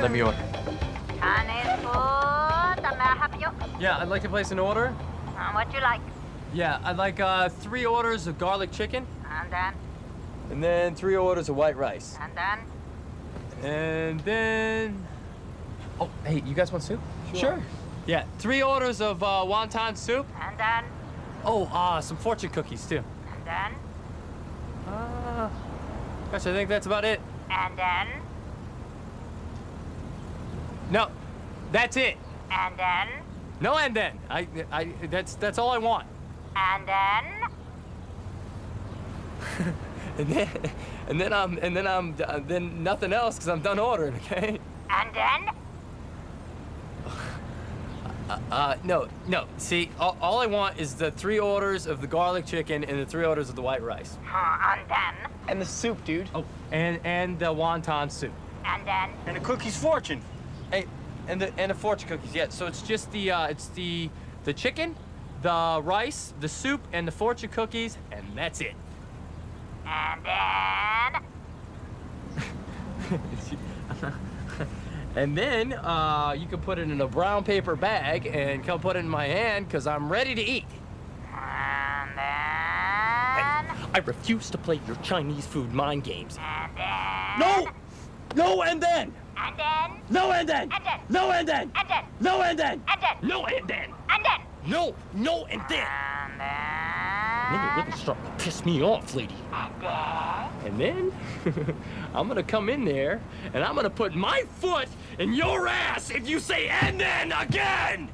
Let me order. Chinese food. May I help you? Yeah, I'd like to place an order. Uh, what do you like? Yeah, I'd like uh, three orders of garlic chicken. And then, And then three orders of white rice. and then. And then... Oh, hey, you guys want soup? Sure. Yeah, three orders of uh, wonton soup. And then, Oh, uh, some fortune cookies, too. and then, Uh, gosh, I think that's about it. and then, No, that's it. and then, No and then. I, I, that's, that's all I want. and then, And then, and then I'm, and then I'm, uh, then nothing else because I'm done ordering. Okay. and then. Uh, no, no. See, all, all I want is the three orders of the garlic chicken and the three orders of the white rice. Uh, and then, And the soup, dude. Oh, and and the wonton soup. and then, And a cookie's fortune. Hey, and the and the fortune cookies. Yeah. So it's just the uh, it's the the chicken, the rice, the soup, and the fortune cookies, and that's it. and then. and then uh, you can put it in a brown paper bag and come put it in my hand because I'm ready to eat. And then. I refuse to play your Chinese food mind games. And then. No! No and then! And then. No and then! And then. No and then! And then. No and then! And then. No and then! And then. No, no and then! And Then then. you're really starting to piss me off, lady. And then I'm gonna come in there and I'm gonna put my foot in your ass if you say and then again!